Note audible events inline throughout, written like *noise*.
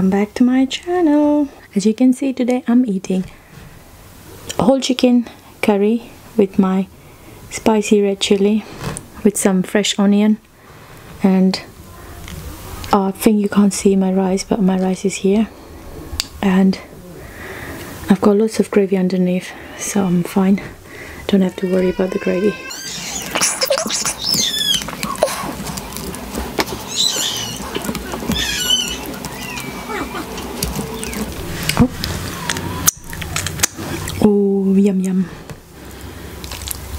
welcome back to my channel. As you can see today i'm eating whole chicken curry with my spicy red chili with some fresh onion and uh, I think you can't see my rice but my rice is here. And I've got lots of gravy underneath so I'm fine. Don't have to worry about the gravy oh. yum yum.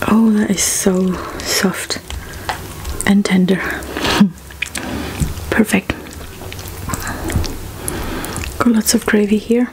Oh that is so soft and tender. *laughs* Perfect. Got lots of gravy here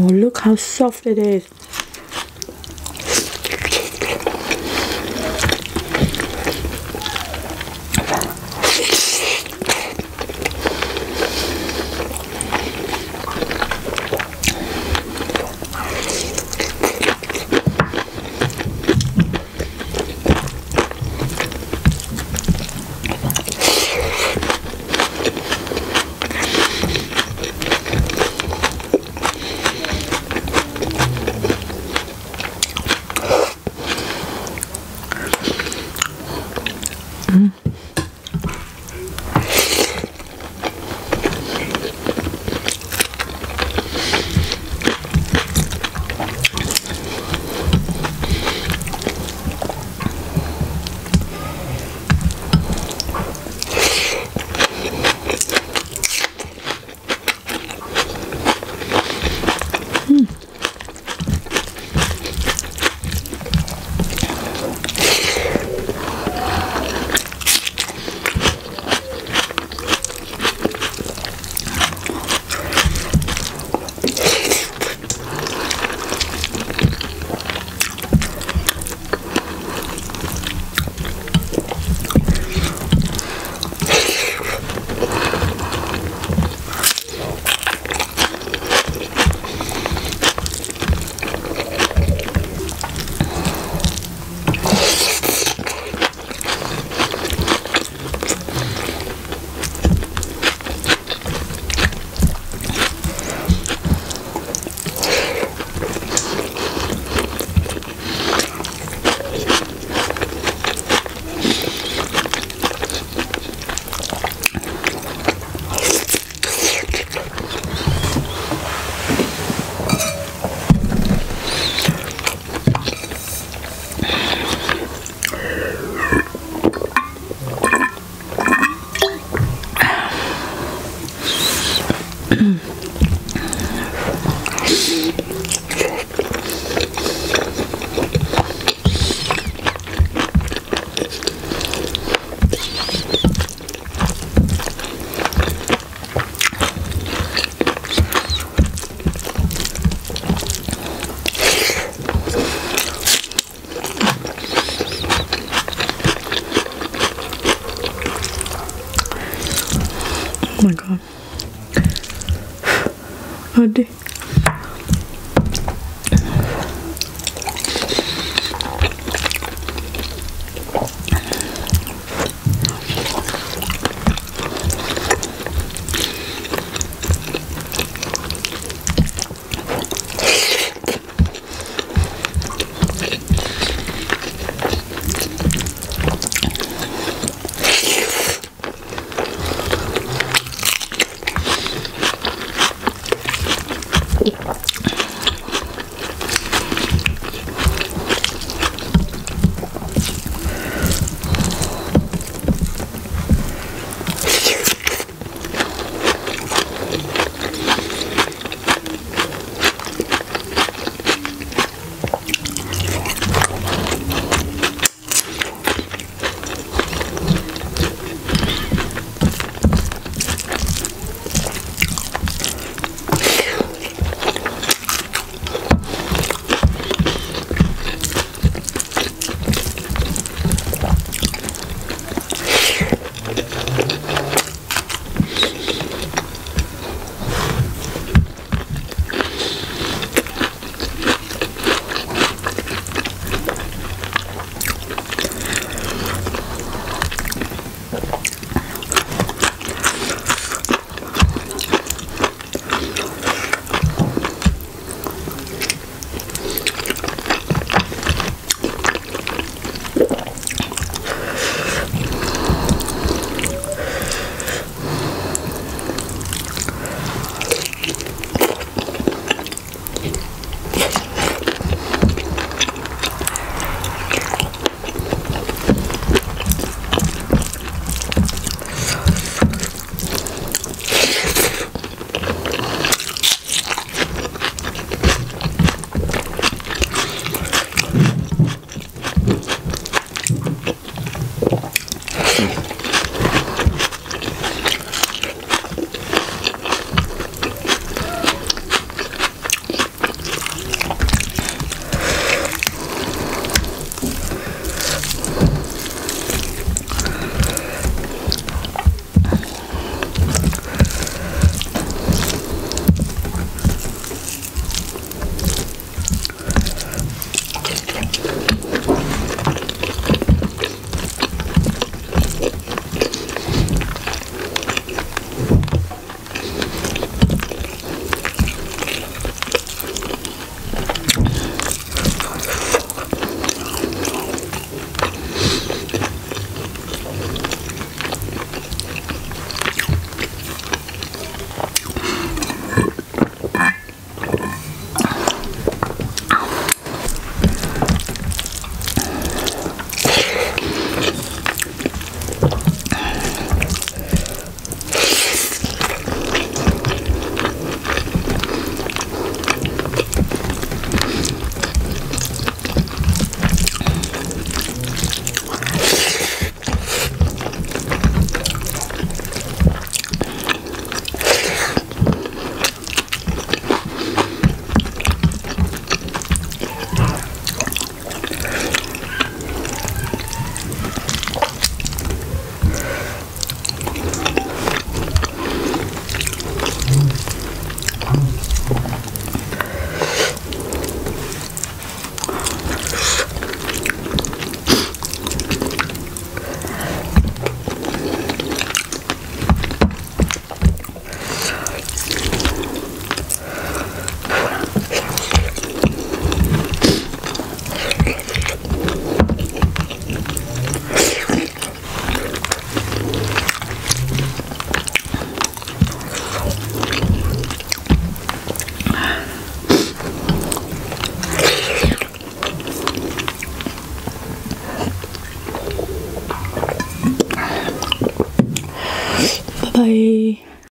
Oh, look how soft it is. Mm. Oh my god. *sighs* Hadi.